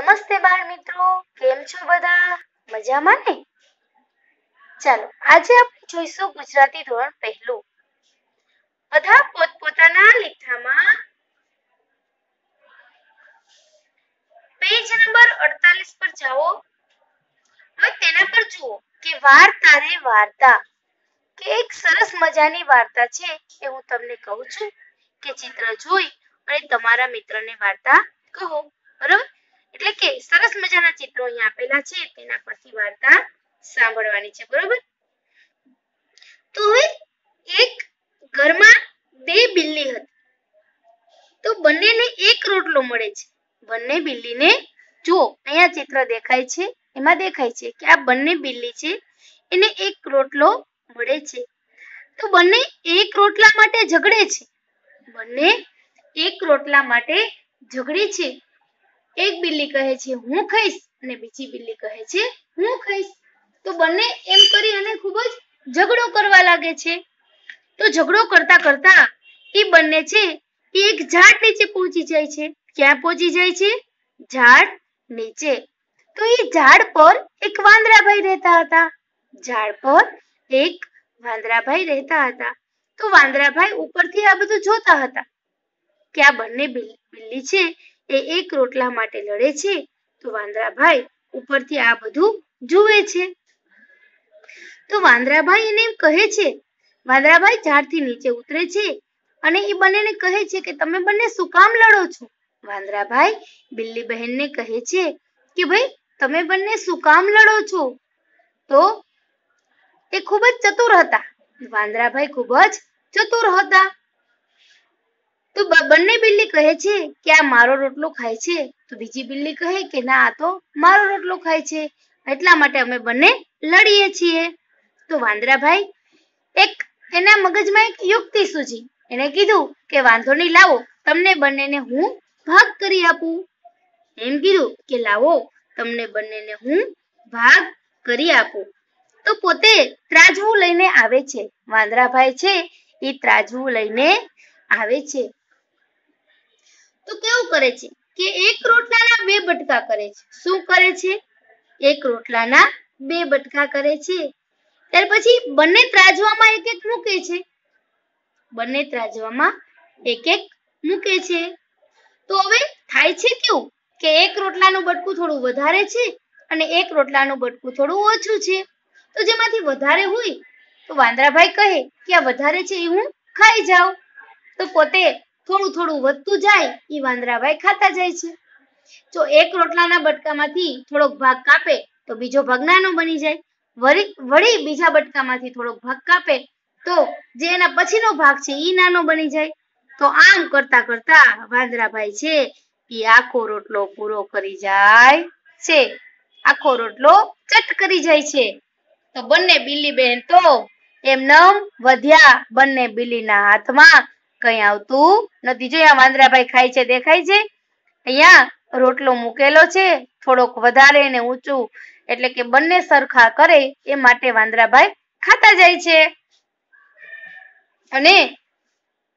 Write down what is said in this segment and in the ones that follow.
નમસ્તે બાળ મિત્રો, કેમ છો બધા? મજામાં ને? ચાલો, આજે આપણે જોઈશું ગુજરાતી ધોરણ પહેલું. બધા પોતપોતાના લેખામાં પેજ નંબર 48 પર જાઓ. હવે તેના પર જુઓ કે વાર્તા રે વાર્તા, કે એક સરસ મજાની વાર્તા છે એ હું તમને કહું છું કે ચિત્ર જોઈ અને તમારા મિત્રને વાર્તા કહો. બરાબર? એટલે કે સરસ મજાના ચિત્રો અહીં આપેલા છે, તેના પરથી વાર્તા સાંભળવાની છે, બરોબર? તો હવે એક ઘરમાં બે બિલ્લી હતી. તો બંનેને એક રોટલો મળે છે. બંને બિલ્લીને જો, અહીંયા ચિત્ર દેખાય છે, એમાં દેખાય છે કે આ બંને બિલ્લી છે, એને એક રોટલો મળે છે. તો બંને એક રોટલા માટે ઝઘડે છે. બંને એક રોટલા માટે ઝઘડે છે. એક બિલ્લી કહે છે, હું ખાઈશ અને બીજી બિલ્લી કહે છે, હું ખાઈશ તો બંને એમ કરી અને ખૂબ જ ઝઘડો કરવા લાગે છે. તો ઝઘડો કરતા કરતા એ બંને છે એક ઝાડ નીચે પહોંચી જાય છે. ક્યાં પહોંચી જાય છે? ઝાડ નીચે. તો એ ઝાડ પર એક વાંદરાભાઈ રહેતા હતા. ઝાડ પર એક વાંદરાભાઈ રહેતા હતા. તો વાંદરાભાઈ ઉપરથી આ બધું જોતા હતા. કે આ બંને બિલ્લી છે એ એક રોટલા માટે લડે છે, તો વાંદરાભાઈ ઉપરથી આ બધું જુએ છે. તો વાંદરાભાઈ એને કહે છે, વાંદરાભાઈ ઝાડથી નીચે ઉતરે છે અને એ બંનેને કહે છે કે તમે બંને શું કામ લડો છો? વાંદરાભાઈ બિલ્લી બહેનને કહે છે કે, ભાઈ, તમે બંને શું કામ લડો છો? તો એ ખૂબ જ ચતુર હતા. વાંદરાભાઈ ખૂબ જ ચતુર હતા. તો બંને બિલ્લી કહે છે કે આ મારો રોટલો ખાય છે. તો બીજી બિલ્લી કહે કે ના, આ તો મારો રોટલો ખાય છે. એટલા માટે અમે બંને લડીએ છીએ. તો વાંદરાભાઈ, એક એના મગજમાં એક યુક્તિ સૂજી. એને કીધું કે વાંધો નહીં, લાવો, તમને બંનેને હું ભાગ કરી આપું. એમ કીધું કે લાવો, તમને બંનેને હું ભાગ કરી આપું. તો પોતે ત્રાજવું લઈને આવે છે. વાંદરાભાઈ છે એ ત્રાજવું લઈને આવે છે. તો કેવું કરે છે? કે એક રોટલાના બે બટકા કરે છે. શું કરે છે? એક રોટલાના બે બટકા કરે છે. ત્યાર પછી બંને ત્રાજવામાં એક એક મૂકે છે. બંને ત્રાજવામાં એક એક મૂકે છે. તો હવે થાય છે કેવું? કે એક રોટલાનું બટકું થોડું વધારે છે અને એક રોટલાનું બટકું થોડું ઓછું છે. તો જેમાંથી વધારે હોય તો વાંદરાભાઈ કહે કે આ વધારે છે એ હું ખાઈ જાઉં. તો પોતે થોડું થોડું વધતું જાય એ વાંદરાભાઈ ખાતા જાય છે. જો એક રોટલાના બટકામાંથી થોડોક ભાગ કાપે તો બીજો ભાગ બની જાય. વળી બીજા બટકામાંથી થોડોક ભાગ કાપે તો જે એના પછીનો ભાગ છે એ નાનો બની જાય. તો આમ કરતા કરતા વાંદરાભાઈ છે એ આખો રોટલો પૂરો કરી જાય છે. આખો રોટલો ચટ કરી જાય છે. તો બંને બિલ્લી બહેન તો એમ નમ વધ્યા. બંને બિલીના હાથમાં કઈ આવતું નથી. જોયા વાંદરાભાઈ ખાય છે, દેખાય છે? અહીંયા રોટલો મૂકેલો છે, થોડોક વધારે ને ઊંચું. એટલે કે બંને સરખા કરે, એ માટે વાંદરાભાઈ ખાતા જાય છે. અને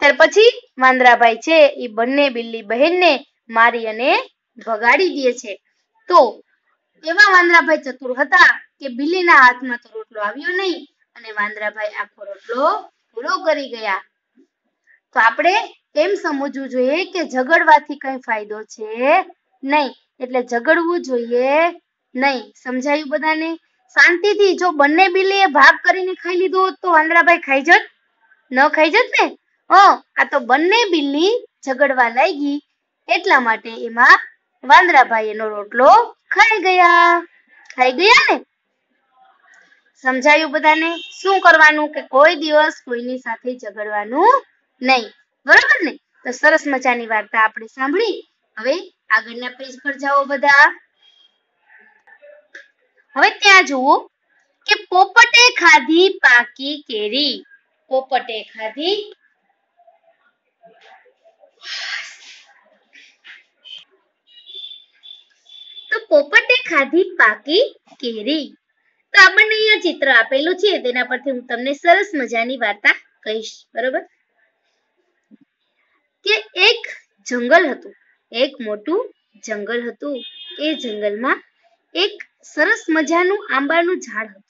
ત્યાર પછી વાંદરાભાઈ છે, એ બંને બિલ્લી બહેનને મારી અને ભગાડી દે છે. તો એવા વાંદરાભાઈ ચતુર હતા કે બિલ્લીના હાથમાં તો રોટલો આવ્યો નહીં અને વાંદરાભાઈ આખો રોટલો પૂરો કરી ગયા. તો આપણે એમ સમજવું જોઈએ કે ઝઘડવાથી કઈ ફાયદો છે નહીં? એટલે ઝઘડવું જોઈએ નહીં. સમજાયું બધાને? શાંતિથી જો બંને બિલીએ ભાગ કરીને ખાઈ લીધો તો વાંદરાભાઈ ખાઈ જત. ન ખાઈ જત ને? હ આ તો બંને બિલ્લી ઝઘડવા લાગી. એટલા માટે એમાં વાંદરાભાઈ એનો રોટલો ખાઈ ગયા. ખાઈ ગયા ને? સમજાયું બધાને? શું કરવાનું કે કોઈ દિવસ કોઈની સાથે ઝઘડવાનું નહીં, બરોબર ને? તો સરસ મજાની વાર્તા આપણે સાંભળી. હવે આગળના પેજ પર જાઓ બધા. હવે ત્યાં જુઓ કે પોપટે ખાધી પાકી કેરી. પોપટે ખાધી તો પોપટે ખાધી પાકી કેરી. તો આપણને અહીંયા ચિત્ર આપેલું છે, તેના પરથી હું તમને સરસ મજાની વાર્તા કહીશ. બરોબર કે એક જંગલ હતું. એક મોટું જંગલ હતું. એ જંગલમાં એક સરસ મજાનું આંબાનું ઝાડ હતું.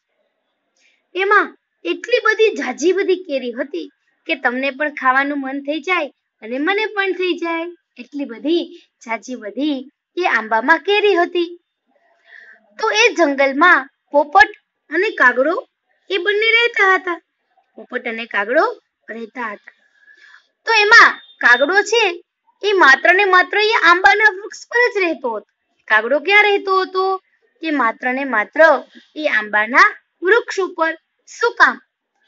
એમાં એટલી બધી જાજી બધી કેરી હતી કે તમને પણ ખાવાનું મન થઈ જાય અને મને પણ થઈ જાય. એટલી બધી જાજી બધી એ આંબામાં કેરી હતી. તો એ જંગલમાં પોપટ અને કાગડો એ બંને રહેતા હતા. પોપટ અને કાગડો રહેતા હતા. તો એમાં કાગડો છે એ માત્ર ને માત્ર એ આંબાના વૃક્ષ પર જ રહેતો હતો. કાગડો ક્યાં રહેતો હતો? કે માત્ર ને માત્ર એ આંબાના વૃક્ષ ઉપર. શું કામ?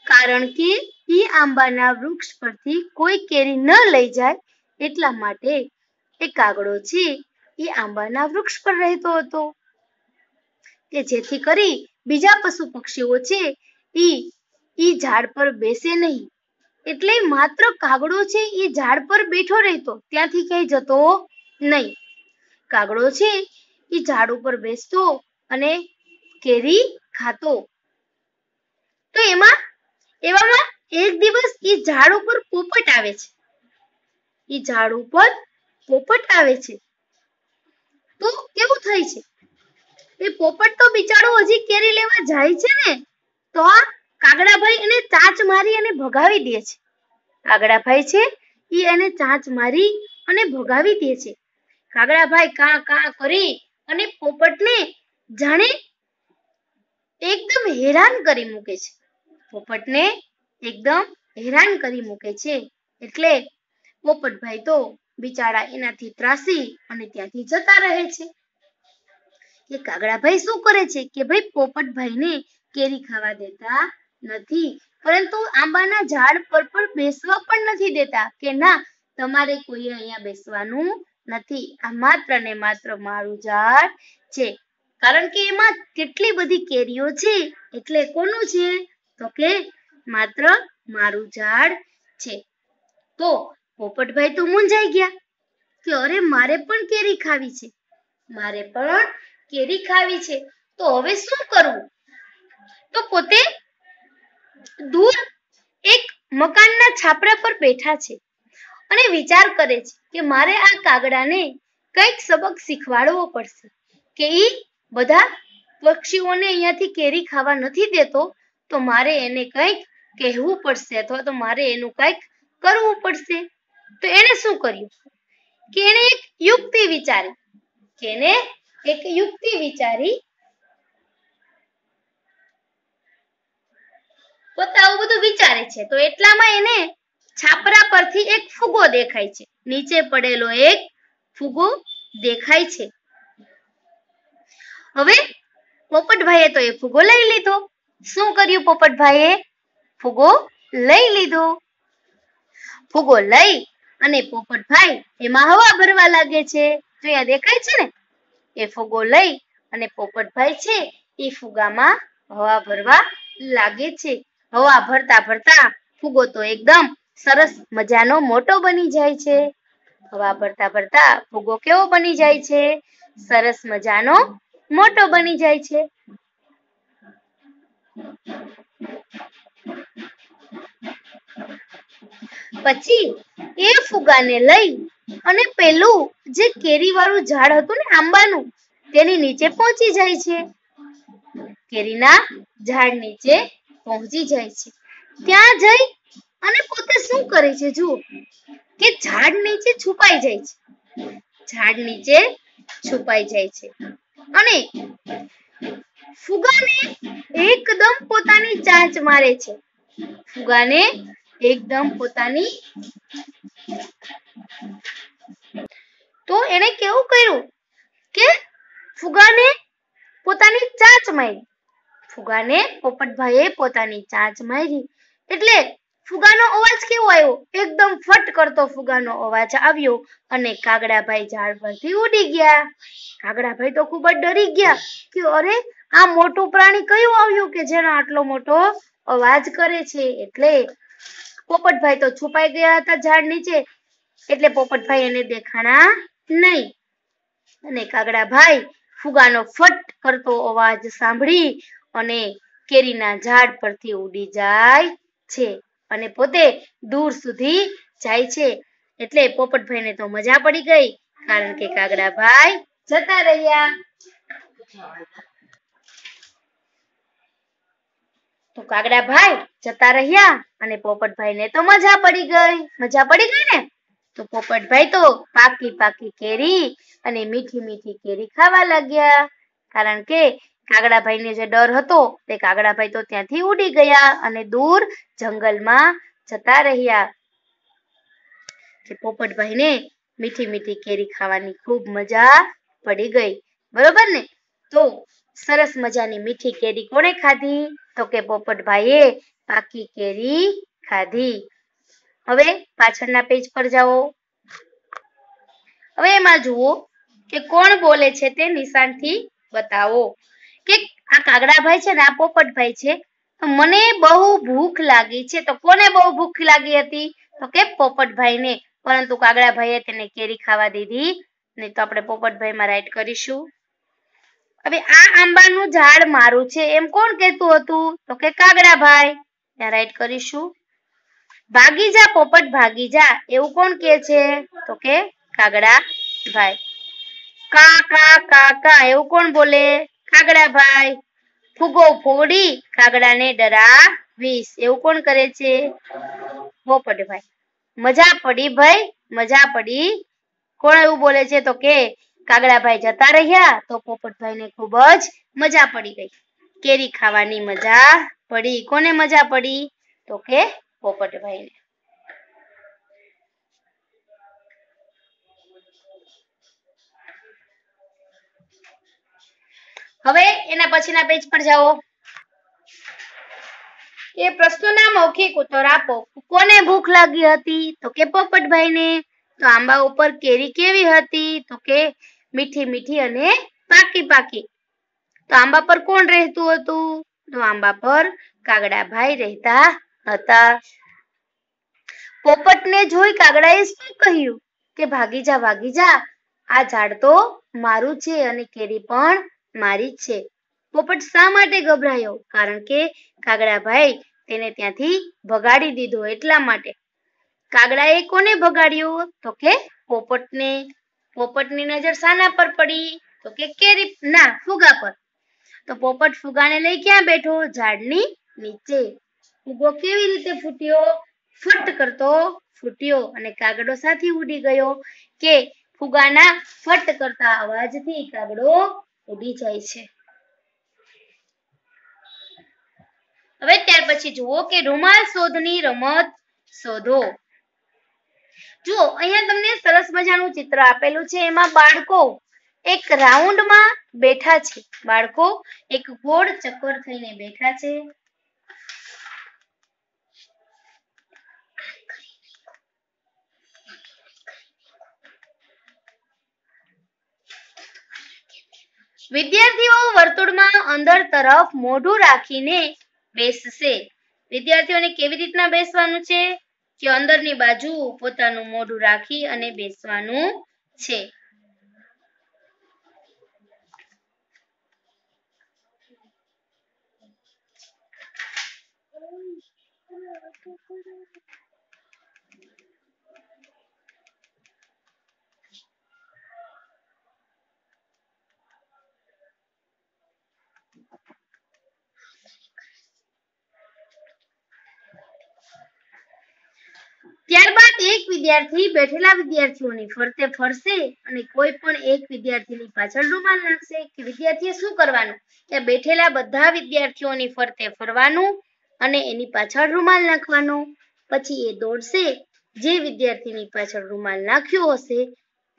કારણ કે એ આંબાના વૃક્ષ પરથી કોઈ કેરી ન લઈ જાય એટલા માટે એ કાગડો છે એ આંબાના વૃક્ષ પર રહેતો હતો. કે જેથી કરી બીજા પશુ પક્ષીઓ છે એ ઈ ઝાડ પર બેસે નહીં. એટલે માત્ર કાગડો છે એ ઝાડ પર બેઠો રહેતો. ત્યાંથી ક્યાંય જતો નહીં. કાગડો છે એ ઝાડ ઉપર બેસતો અને કેરી ખાતો. તો એમાં, એવામાં એક દિવસ એ ઝાડ ઉપર પોપટ આવે છે. એ ઝાડ ઉપર પોપટ આવે છે. તો કેવું થાય છે? એ પોપટ તો બિચારો હજી કેરી લેવા જાય છે ને, તો આ કાગડાભાઈ એને ચાંચ મારી અને ભગાવી દે છે. કાગડાભાઈ છે એ એને ચાંચ મારી અને ભગાવી દે છે. કાગડાભાઈ કા કા કરી અને પોપટને જાણે એકદમ હેરાન કરી મૂકે છે. પોપટને એકદમ હેરાન કરી મૂકે છે. એટલે પોપટભાઈ તો બિચારા એનાથી ત્રાસી અને ત્યાંથી જતા રહે છે. કે કાગડાભાઈ શું કરે છે? કે ભાઈ પોપટભાઈને કેરી ખાવા દેતા નથી. પરંતુ આંબાના ઝાડ પર પણ બેસવા પણ નથી દેતા કે ના, તમારે કોઈ અહીંયા બેસવાનું નથી. આ માત્ર ને માત્ર મારું ઝાડ છે. કારણ કે એમાં કેટલી બધી કેરીઓ છે. એટલે કોનું છે? તો કે માત્ર મારું ઝાડ છે. તો પોપટભાઈ તો મૂંઝાઈ ગયા કે અરે મારે પણ કેરી ખાવી છે. મારે પણ કેરી ખાવી છે. તો હવે શું કરવું? તો પોતે દૂર એક મકાનના છાપરા પર બેઠા છે અને વિચાર કરે છે કે મારે આ કાગડાને કંઈક સબક શીખવાડવો પડશે. કે ઈ બધા પક્ષીઓને અહીંયાથી કેરી ખાવા નથી દેતો, તો મારે એને કંઈક કહેવું પડશે અથવા તો મારે એનું કંઈક કરવું પડશે. તો એને શું કર્યું? કે એને એક યુક્તિ વિચારી. કે એને એક યુક્તિ વિચારી પોતે આવું બધું વિચારે છે. તો એટલામાં એને છાપરા પરથી એક ફુગો દેખાય છે. નીચે પડેલો એક ફુગો દેખાય છે. હવે પોપટભાઈએ તો એ ફુગો લઈ લીધો. શું કર્યું પોપટભાઈએ? ફુગો લઈ લીધો. ફુગો લઈ અને પોપટભાઈ એમાં હવા ભરવા લાગે છે. જો અહીંયા દેખાય છે ને? એ ફુગો લઈ અને પોપટભાઈ છે એ ફુગામાં હવા ભરવા લાગે છે. હવા ભરતા ભરતા ફુગો તો એકદમ સરસ મજાનો મોટો બની જાય છે. હવા ભરતા ભરતા ફુગો કેવો બની જાય છે? સરસ મજાનો મોટો બની જાય છે. પછી એ ફુગાને લઈ અને પેલું જે કેરી વાળું ઝાડ હતું ને આંબાનું, તેની નીચે પહોંચી જાય છે. કેરીના ઝાડ નીચે પહોંચી જાય છે. ત્યાં જઈ અને પોતે શું કરે છે? જુઓ. કે ઝાડ નીચે છુપાઈ જાય છે. ઝાડ નીચે છુપાઈ જાય છે. અને ફુગાને એકદમ પોતાની ચાંચ મારે છે. ફુગાને એકદમ પોતાની તો એને કેવું કર્યું? કે ફુગાને પોતાની ચાંચ મારી. ફુગાને પોપટભાઈએ પોતાની ચાંચ મારી. એટલે ફુગાનો અવાજ કેવો આવ્યો? એકદમ ફટ કરતો ફુગાનો અવાજ આવ્યો અને કાગડાભાઈ ઝાડ પરથી ઉડી ગયા. કાગડાભાઈ તો ખૂબ જ ડરી ગયા કે અરે, આ મોટું પ્રાણી કયું આવ્યું કે જેનો આટલો મોટો અવાજ કરે છે? એટલે પોપટભાઈ તો છુપાઈ ગયા હતા ઝાડ નીચે. એટલે પોપટભાઈ એને દેખાણા નહીં. અને કાગડાભાઈ ફુગાનો ફટ કરતો અવાજ સાંભળી અને કેરીના ઝાડ પરથી ઉડી જાય છે અને પોતે દૂર સુધી જાય છે. એટલે પોપટભાઈને તો મજા પડી ગઈ, કારણ કે કાગડાભાઈ જતા રહ્યા. તો કાગડાભાઈ જતા રહ્યા અને પોપટભાઈને તો મજા પડી ગઈ. મજા પડી ગઈ ને? તો પોપટભાઈ તો પાકી પાકી કેરી અને મીઠી મીઠી કેરી ખાવા લાગ્યા. કારણ કે કાગડાભાઈને જે ડર હતો તે કાગડાભાઈ તો ત્યાંથી ઉડી ગયા અને દૂર જંગલમાં જતા રહ્યા. કે પોપટભાઈને મીઠી મીઠી કેરી ખાવાની ખૂબ મજા પડી ગઈ. બરોબર ને? તો સરસ મજાની મીઠી કેરી કોણે ખાધી? તો કે પોપટભાઈએ પાકી કેરી ખાધી. હવે પાછળના પેજ પર જાઓ. હવે એમાં જુઓ કે કોણ બોલે છે તે નિશાનથી બતાવો. કે આ કાગડાભાઈ છે ને, આ પોપટભાઈ છે મને બહુ ભૂખ લાગી છે. તો કોને બહુ ભૂખ લાગી હતી? તો કે પોપટભાઈને. પરંતુ કાગડાભાઈએ તેને કેરી ખાવા દીધી. નહીં તો આપણે પોપટભાઈમાં રાઈટ કરીશું. હવે આ આંબાનું ઝાડ મારું છે. એમ કોણ કહેતું હતું? તો કે કાગડાભાઈ. ત્યાં રાઈટ કરીશું. ભાગી જા પોપટ ભાગી જા એવું કોણ કે છે? તો કે કાગડાભાઈ. કા કા કા કા. એવું કોણ બોલે? કાગડાભાઈ ફુગો ફોડી કાગડાને ડરાવીશ એવું કોણ કરે છે? પોપટભાઈ મજા પડી ભાઈ, મજા પડી. કોણ એવું બોલે છે તો કે કાગડાભાઈ જતા રહ્યા તો પોપટભાઈને ખૂબ જ મજા પડી ગઈ. કેરી ખાવાની મજા પડી. કોને મજા પડી? તો કે પોપટભાઈને. હવે એના પછીના પેજ પર જાઓ. એ પ્રશ્નોના મૌખિક ઉત્તર આપો. કોને ભૂખ લાગી હતી? તો કે પોપટભાઈને. તો આંબા ઉપર કેરી કેવી હતી? તો કે મીઠી મીઠી અને પાકી પાકી. તો આંબા પર કોણ રહેતું હતું? તો આંબા પર કાગડાભાઈ રહેતા હતા. પોપટને જોઈ કાગડાએ શું કહ્યું? કે ભાગી જા ભાગી જા. આ ઝાડ તો મારું છે અને કેરી પણ મારી જ છે. પોપટ શા માટે ગભરાયો? કારણ કે કાગડાભાઈ તેને ત્યાંથી ભગાડી દીધો એટલા માટે. કાગડાએ કોને ભગાડ્યો? તો કે પોપટને. પોપટની નજર શાના પર પડી. તો કે કેરી, ના, ફુગા પર. તો પોપટ ફુગાને લઈ ક્યાં બેઠો? ઝાડની નીચે. ફુગો કેવી રીતે ફૂટ્યો? ફટ કરતો ફૂટ્યો અને કાગડો સાથે ઉડી ગયો કે ફુગાના ફટ કરતા અવાજથી કાગડો ઉડી જાય છે. હવે ત્યાર પછી જુઓ કે રૂમાલ શોધની રમત શોધો. જુઓ, અહીંયા તમને સરસ મજાનું ચિત્ર આપેલું છે. એમાં બાળકો એક રાઉન્ડમાં બેઠા છે. બાળકો એક ગોળ ચક્કર થઈને બેઠા છે. વિદ્યાર્થીઓ વર્તુળમાં અંદર તરફ મોઢું રાખીને બેસશે. વિદ્યાર્થીઓને કેવી રીતના બેસવાનું છે? કે અંદરની બાજુ પોતાનું મોઢું રાખી અને બેસવાનું છે. Thank એક વિદ્યાર્થી બેઠેલા વિદ્યાર્થીઓની ફરતે ફરશે અને કોઈ પણ એક વિદ્યાર્થીની પાછળ રૂમાલ નાખશે કે વિદ્યાર્થીએ શું કરવાનું? કે બેઠેલા બધા વિદ્યાર્થીઓની ફરતે ફરવાનું અને એની પાછળ રૂમાલ નાખવાનો. પછી એ દોડશે. જે વિદ્યાર્થીની પાછળ રૂમાલ નાખ્યો હશે,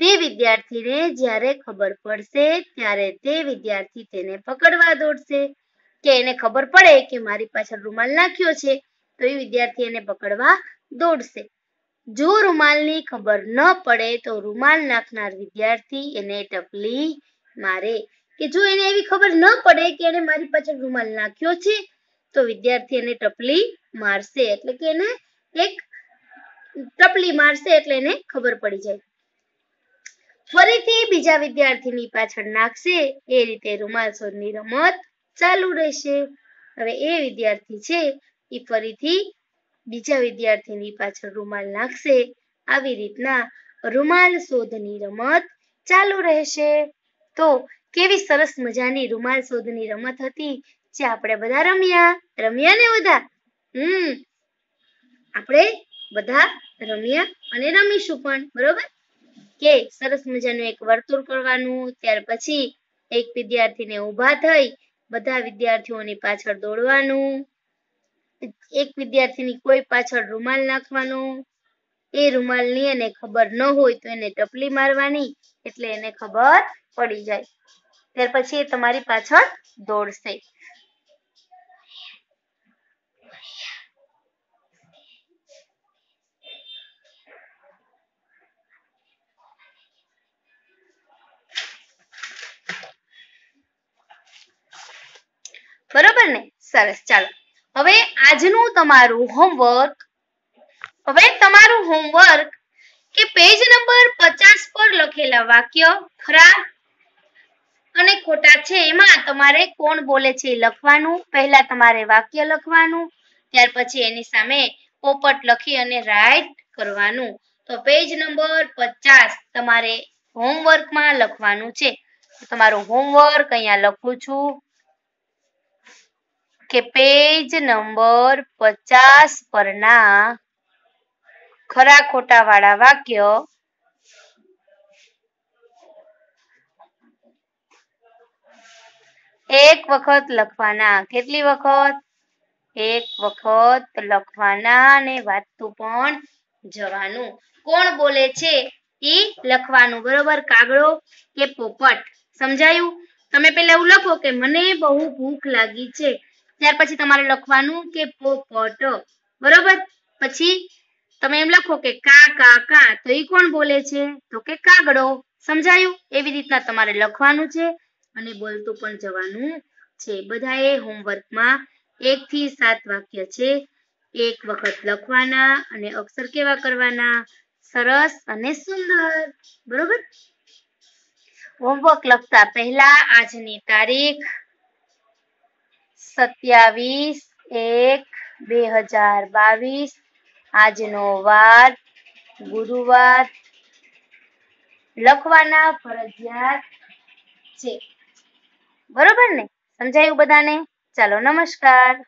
તે વિદ્યાર્થીને જ્યારે ખબર પડશે, ત્યારે તે વિદ્યાર્થી તેને પકડવા દોડશે. કે એને ખબર પડે કે મારી પાછળ રૂમાલ નાખ્યો છે, તો એ વિદ્યાર્થી એને પકડવા દોડશે. જો રૂમાલની ખબર ન પડે તો રૂમાલ નાખનાર વિદ્યાર્થી એને ટપલી મારે કે જો એને એવી ખબર ન પડે કે એને મારી પાછળ રૂમાલ નાખ્યો છે, તો વિદ્યાર્થી એને ટપલી મારશે. એટલે કે એને એક ટપલી મારશે એટલે એને ખબર પડી જાય. ફરીથી બીજા વિદ્યાર્થીની પાછળ નાખશે. એ રીતે રૂમાલ શોધની રમત ચાલુ રહેશે. હવે એ વિદ્યાર્થી છે, એ ફરીથી બીજા વિદ્યાર્થીની પાછળ રૂમાલ નાખશે. આવી રીતના રૂમાલ શોધની રમત ચાલુ રહેશે. તો કેવી સરસ મજાની રૂમાલ શોધની રમત હતી જે આપણે બધા રમ્યા. રમ્યા ને બધા? હમ. આપણે બધા રમ્યા અને રમીશું પણ, બરોબર? કે સરસ મજાનું એક વર્તુળ કરવાનું, ત્યાર પછી એક વિદ્યાર્થીને ઊભા થઈ બધા વિદ્યાર્થીઓની પાછળ દોડવાનું. એક વિદ્યાર્થીની કોઈ પાછળ રૂમાલ નાખવાનો, એ રૂમાલની એને ખબર ન હોય તો એને ટપલી મારવાની, એટલે એને ખબર પડી જાય. ત્યાર પછી એ તમારી પાછળ દોડશે. બરોબર ને? સરસ, ચાલો. હવે આજનું તમારું હોમવર્ક હવે તમારું હોમવર્ક કે પેજ નંબર પચાસ પર લખેલા વાક્ય ખરા અને ખોટા છે. એમાં તમારે કોણ બોલે છે લખવાનું, પહેલા તમારે વાક્ય લખવાનું, ત્યાર પછી એની સામે પોપટ લખી અને રાઈટ કરવાનું. તો પેજ નંબર પચાસ તમારે હોમવર્કમાં લખવાનું છે. તમારું હોમવર્ક અહીંયા લખું છું. કે પેજ નંબર પચાસ પરના ખરા ખોટા વાળા વાક્ય એક વખત લખવાના. કેટલી વખત? એક વખત લખવાના અને વાંચતું પણ જવાનું. કોણ બોલે છે? ઈ લખવાનું. બરોબર? કાગડો કે પોપટ? સમજાયું? તમે પેલા એવું લખો કે મને બહુ ભૂખ લાગી છે. ત્યાર પછી તમારે લખવાનું કે પોપટ. બરોબર? પછી તમે એમ લખો કે કા કા કા. તો એ કોણ બોલે છે? તો કે કાગડો. સમજાયું? એવી રીતના તમારે લખવાનું છે અને બોલતું પણ જવાનું છે. બધાએ હોમવર્કમાં એક થી સાત વાક્ય છે. એક વખત લખવાના અને અક્ષર કેવા કરવાના? સરસ અને સુંદર. બરોબર? હોમવર્ક લખતા પહેલા આજની તારીખ સત્યાવીસ એક બે હજાર બાવીસ. આજનો વાર, ગુરુવાર. લખવાના ફરજિયાત છે. બરોબર ને? સમજાયું બધાને? ચાલો, નમસ્કાર.